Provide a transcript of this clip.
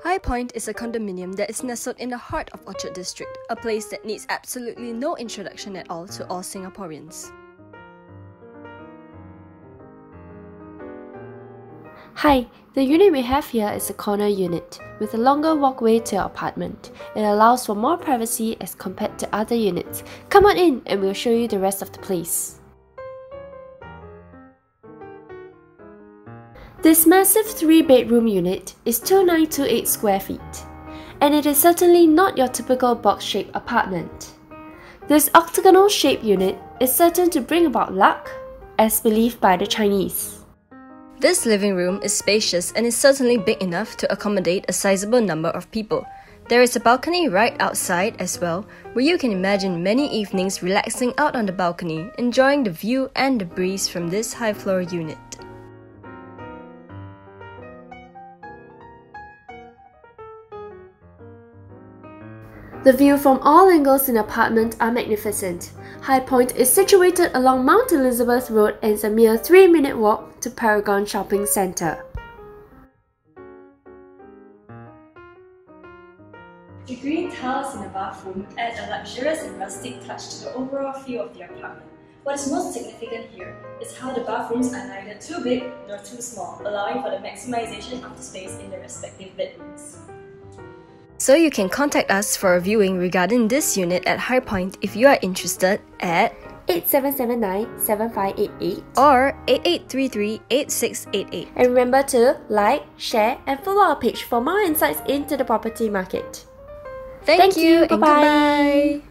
High Point is a condominium that is nestled in the heart of Orchard District, a place that needs absolutely no introduction at all to all Singaporeans. Hi, the unit we have here is a corner unit with a longer walkway to your apartment. It allows for more privacy as compared to other units. Come on in and we'll show you the rest of the place. This massive 3 bedroom unit is 2928 square feet, and it is certainly not your typical box shaped apartment. This octagonal shaped unit is certain to bring about luck, as believed by the Chinese. This living room is spacious and is certainly big enough to accommodate a sizable number of people. There is a balcony right outside as well, where you can imagine many evenings relaxing out on the balcony, enjoying the view and the breeze from this high floor unit. The view from all angles in the apartment are magnificent. High Point is situated along Mount Elizabeth Road and is a mere 3 minute walk to Paragon Shopping Centre. The green tiles in the bathroom add a luxurious and rustic touch to the overall feel of the apartment. What is most significant here is how the bathrooms are neither too big nor too small, allowing for the maximization of the space in the respective bedrooms. So you can contact us for a viewing regarding this unit at High Point if you are interested at 8779-7588 or 8833-8688. And remember to like, share and follow our page for more insights into the property market. Thank, Thank you, you. and Bye-bye. goodbye.